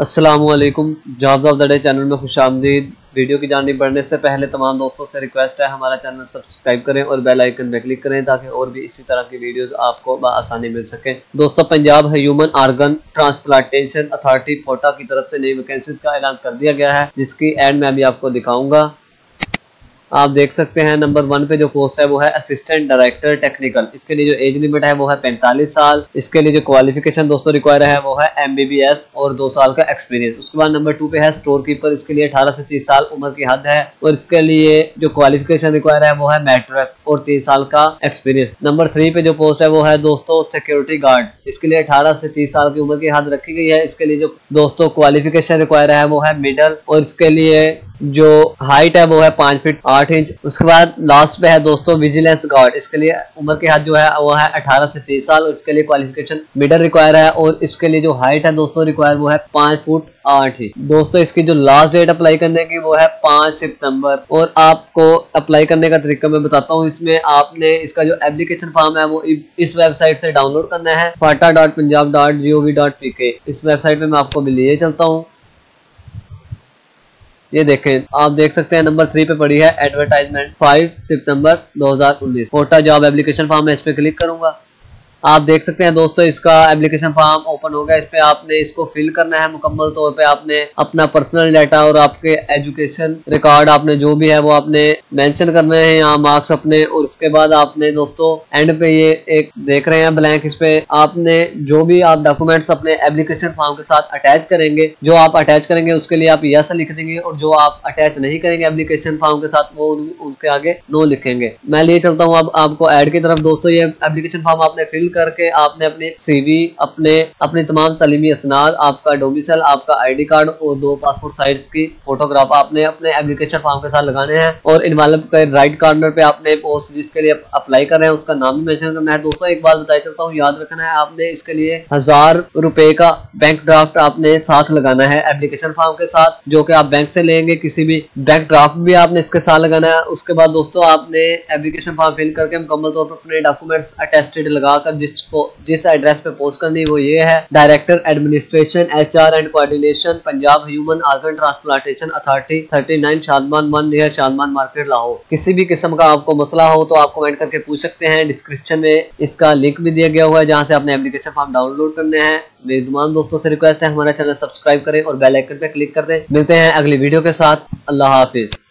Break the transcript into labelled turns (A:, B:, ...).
A: असलकुम jobs of the day channel में खुश आमदीद। वीडियो की जानी बढ़ने से पहले तमाम दोस्तों से रिक्वेस्ट है हमारा चैनल सब्सक्राइब करें और बेल आइकन पर क्लिक करें ताकि और भी इसी तरह की वीडियोस आपको आसानी मिल सके। दोस्तों Punjab human organ transplantation authority फोटा की तरफ़ से नई वैकेंसीज का ऐलान कर दिया गया है, जिसकी एंड मैं अभी आपको दिखाऊँगा। आप देख सकते हैं नंबर वन पे जो पोस्ट है वो है असिस्टेंट डायरेक्टर टेक्निकल इसके लिए जो एज लिमिट है वो है पैंतालीस साल. इसके लिए जो क्वालिफिकेशन दोस्तों रिक्वायर है वो है एमबीबीएस और दो साल का एक्सपीरियंस उसके बाद नंबर टू पे है स्टोर कीपर इसके लिए अठारह से तीस साल उम्र की हद है और इसके लिए जो क्वालिफिकेशन रिक्वायर है वो है मैट्रिक और तीन साल का एक्सपीरियंस नंबर थ्री पे जो पोस्ट है वो है दोस्तों सिक्योरिटी गार्ड इसके लिए अठारह से तीस साल की उम्र की हद रखी गई है. इसके लिए जो दोस्तों क्वालिफिकेशन रिक्वायर है वो है मिडल और इसके लिए जो हाइट है वो है पाँच फीट आठ इंच उसके बाद लास्ट पे है दोस्तों विजिलेंस गार्ड इसके लिए उम्र के हाथ जो है, वो है अठारह से तीस साल। इसके लिए क्वालिफिकेशन मिडल रिक्वायर है और इसके लिए जो हाइट है दोस्तों रिक्वायर वो है पाँच फुट आठ ही दोस्तों इसकी जो लास्ट डेट अप्लाई करने की वो है पाँच सितंबर। और आपको अप्लाई करने का तरीका मैं बताता हूँ। इसमें आपने इसका जो एप्लीकेशन फॉर्म है वो इस वेबसाइट से डाउनलोड करना है। फाटा dot Punjab dot G O V dot P K इस वेबसाइट पे मैं आपको भी लिए चलता हूँ। ये देखें, आप देख सकते हैं नंबर थ्री पे पड़ी है एडवर्टाइजमेंट फाइव सितंबर 2019 कोटा जॉब एप्लीकेशन फॉर्म में इस पे क्लिक करूँगा। आप देख सकते हैं दोस्तों, इसका एप्लीकेशन फॉर्म ओपन हो गया। इस पे आपने इसको फिल करना है मुकम्मल तौर पे। आपने अपना पर्सनल डाटा और आपके एजुकेशन रिकॉर्ड आपने जो भी है वो आपने मेंशन करना है, यहाँ मार्क्स अपने। और उसके बाद आपने दोस्तों एंड पे ये एक देख रहे हैं ब्लैंक इस पे आपने जो भी आप डॉक्यूमेंट्स अपने एप्लीकेशन फॉर्म के साथ अटैच करेंगे, जो आप अटैच करेंगे, उसके लिए आप यस लिख देंगे। और जो आप अटैच नहीं करेंगे एप्लीकेशन फॉर्म के साथ, वो उसके आगे नो लिखेंगे। मैं लिए चलता हूँ अब आपको एड की तरफ़। दोस्तों, ये एप्लीकेशन फॉर्म आपने फिल करके आपने अपने सीवी अपने अपने तमाम तलीमी असनाद, आपका डोमिसल आपका आईडी कार्ड और दो पासपोर्ट साइज़ की फोटोग्राफ आपने अपने एप्लीकेशन फॉर्म के साथ लगाने हैं। और इनवालव के राइट कार्नर पे आपने पोस्ट जिसके लिए अप्लाई कर रहे हैं, उसका नाम भी मेंशन करना है। दोस्तों, एक बात बताई चलता हूँ, याद रखना है, आपने इसके लिए हज़ार रुपए का बैंक ड्राफ्ट आपने साथ लगाना है एप्लीकेशन फॉर्म के साथ, जो कि आप बैंक से लेंगे, किसी भी बैंक ड्राफ्ट भी आपने इसके साथ लगाना है। उसके बाद दोस्तों, आपने एप्लीकेशन फॉर्म फिल करके मुकम्मल तौर पर अपने डॉक्यूमेंट्स अटेस्टेड लगाकर जिसको, जिस एड्रेस पे पोस्ट करनी, वो ये है। Director administration H R and coordination Punjab human organ transplantation authority thirty nine Shadman one near Shadman market Lahore किसी भी किस्म का आपको मसला हो तो आप कमेंट करके पूछ सकते हैं। डिस्क्रिप्शन में इसका लिंक भी दिया गया हुआ है, जहाँ से आपने एप्लीकेशन फॉर्म डाउनलोड करने हैं। मेरे तमाम दोस्तों से रिक्वेस्ट है, हमारा चैनल सब्सक्राइब करें और बेल आइकन पे क्लिक कर दें। मिलते हैं अगली वीडियो के साथ। अल्लाह हाफिज़।